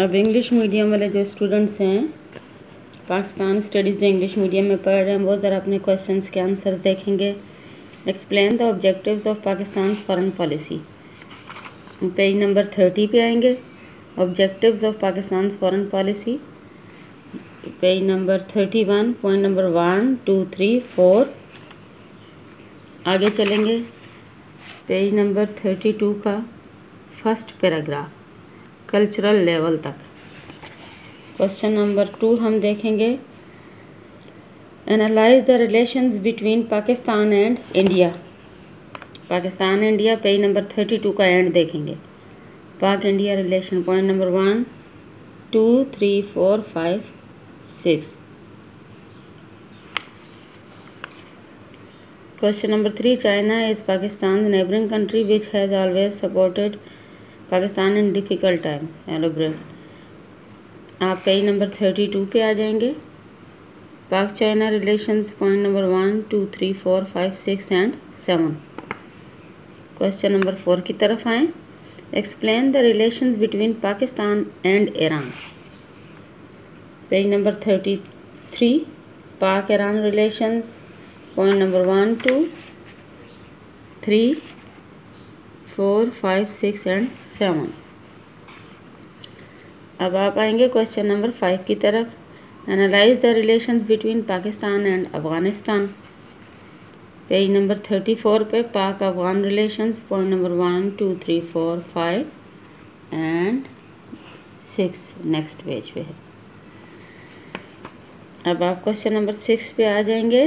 अब English medium वाले जो स्टूडेंट्स हैं पाकिस्तान स्टडीज़ जो इंग्लिश मीडियम में पढ़ रहे हैं, वो ज़रा अपने क्वेश्चंस के आंसर्स देखेंगे। Explain the objectives of Pakistan foreign policy page number thirty पे आएँगे। Objectives of Pakistan foreign policy page number thirty one point number one two three four आगे चलेंगे। पेज नंबर थर्टी टू का first paragraph cultural level तक। Question number two हम देखेंगे। Analyze the relations between Pakistan and India Pakistan India page number thirty two का and देखेंगे। Pak India relation point number one two three four five six question number three China is Pakistan neighboring country which has always supported Pakistan in difficult time elaborate आप page number thirty two पे आ जाएँगे। Pak China relations point number one two three four five six and seven question number four की तरफ़ आएँ। Explain the relations between Pakistan and Iran page number thirty three Pak Iran relations point number one two three four five six and seven अब आप आएँगे question number five की तरफ़। Analyze the relation between Pakistan and Afghanistan page number thirty four पे Pak Afghan relation point number one two three four five and six next page पे है। अब आप क्वेश्चन नंबर सिक्स पे आ जाएँगे।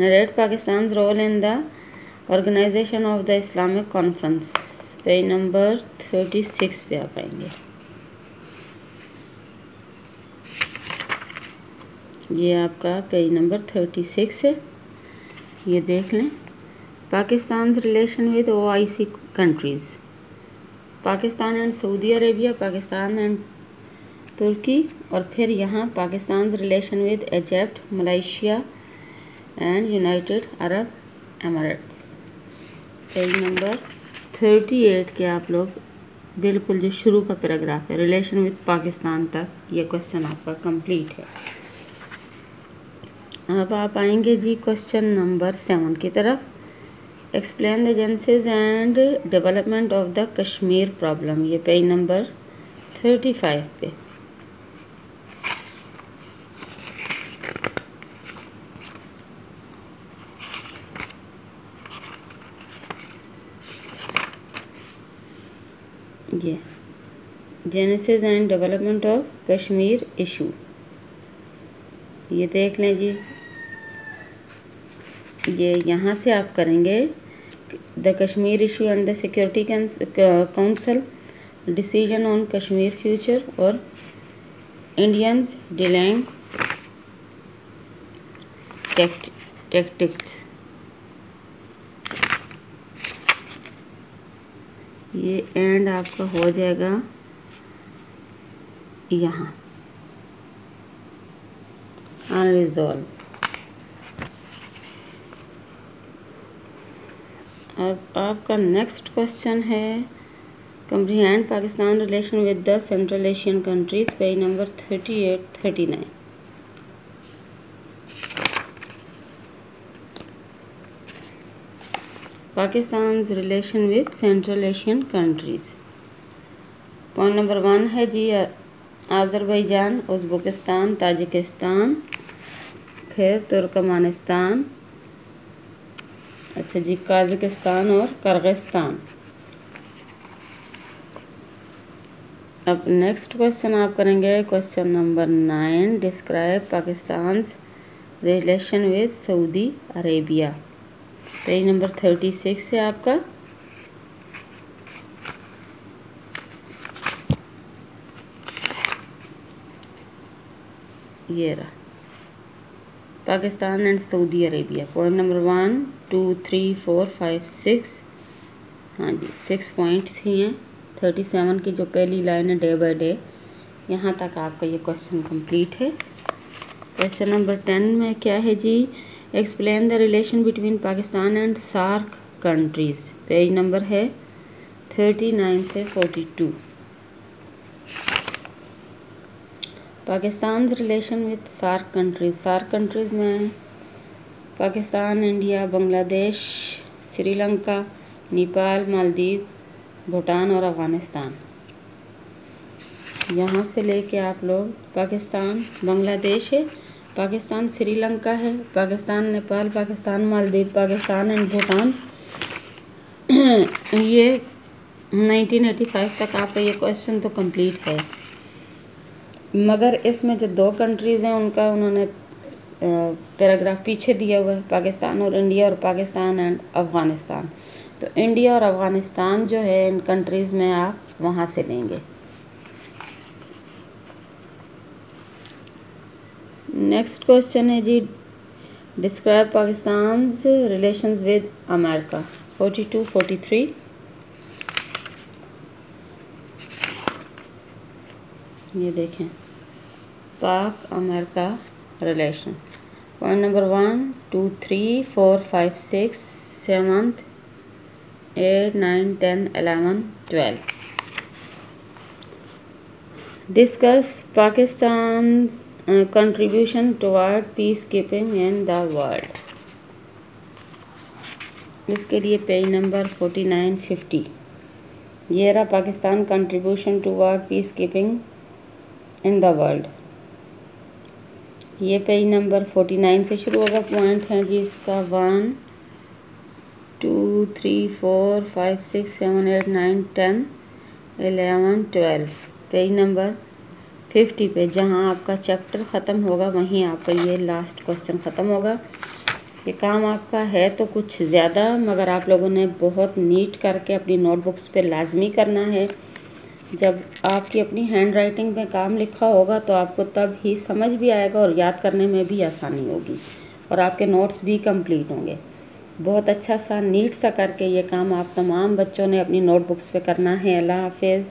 Narrate Pakistan role in the organization of the Islamic conference page number thirty six पे आ पाएँगे। ये आपका पेज नंबर थर्टी सिक्स है। ये देख लें। Pakistan relation with O I C countries Pakistan and Saudi Arabia, Pakistan and Turkey और फिर यहाँ Pakistan relation with Egypt, Malaysia and United Arab Emirates. Page number thirty eight के आप लोग बिल्कुल जो शुरू का पैराग्राफ है, रिलेशन विद पाकिस्तान तक ये क्वेश्चन आपका कंप्लीट है। अब आप आएँगे जी क्वेश्चन नंबर सेवन की तरफ़। Explain the genesis and development of the Kashmir problem ये पेज नंबर थर्टी फाइव पे। ये genesis and development of Kashmir issue ये देख लें जी। ये यहाँ से आप करेंगे। The Kashmir issue and the security council decision on Kashmir future और इंडियंस डिलैंग टेक्टिक्स ये एंड आपका हो जाएगा यहाँ। अनरिजॉल्व अब आपका नेक्स्ट क्वेश्चन है। Comprehend Pakistan relation with the central Asian countries page number thirty eight thirty nine Pakistan relation with central Asian countries point number one है जी आज़रबईजान उज़्बेकिस्तान, ताजिकिस्तान, फिर तुर्कमानिस्तान। अच्छा जी, काजकिस्तान और कर्गिस्तान। अब नेक्स्ट क्वेश्चन आप करेंगे question number nine describe Pakistan relation with Saudi Arabia page number thirty six है आपका। ये रहा। Pakistan and Saudi Arabia. Point number one two three four five six हाँ जी सिक्स पॉइंट्स ही हैं। थर्टी सेवन की जो पहली लाइन है डे बाय डे यहाँ तक आपका ये क्वेश्चन कंप्लीट है। क्वेश्चन नंबर टेन में क्या है जी? Explain the relation between Pakistan and SAARC countries page number है थर्टी नाइन से forty two Pakistan relation with SAARC countries SAARC countries में पाकिस्तान इंडिया बांग्लादेश श्रीलंका नेपाल मालदीव भूटान और अफ़गानिस्तान यहाँ से लेके आप लोग पाकिस्तान बांग्लादेश पाकिस्तान, श्रीलंका है, पाकिस्तान, नेपाल, पाकिस्तान, मालदीव, पाकिस्तान एंड भूटान। ये 1985 तक आपका ये क्वेश्चन तो कंप्लीट है। मगर इसमें जो दो कंट्रीज़ हैं, उनका उन्होंने पैराग्राफ पीछे दिया हुआ है, पाकिस्तान और इंडिया और पाकिस्तान एंड अफ़गानिस्तान। तो इंडिया और अफ़गानिस्तान जो है, इन कंट्रीज़ में आप वहाँ से लेंगे। नेक्स्ट क्वेश्चन है जी. Describe Pakistan relations with America forty two forty three ये देखें. Pak America relation point number one two three four five six seventh eight nine ten eleven twelve discuss Pakistan contribution toward peace keeping in the world इसके लिए page number forty nine fifty ये रहा Pakistan contribution toward peace keeping in the world ये page number forty nine से शुरू होगा. Point है जी इसका. One two three four five six seven eight nine ten eleven twelve page number fifty पे, जहाँ आपका चैप्टर ख़त्म होगा, वहीं आपका ये लास्ट क्वेश्चन ख़त्म होगा। ये काम आपका है तो कुछ ज़्यादा, मगर आप लोगों ने बहुत नीट करके अपनी नोटबुक्स पे लाजमी करना है। जब आपकी अपनी हैंड राइटिंग में काम लिखा होगा तो आपको तब ही समझ भी आएगा और याद करने में भी आसानी होगी, और आपके नोट्स भी कंप्लीट होंगे। बहुत अच्छा सा नीट सा करके ये काम आप तमाम बच्चों ने अपनी नोटबुक्स पे करना है। अल्लाह हाफिज़।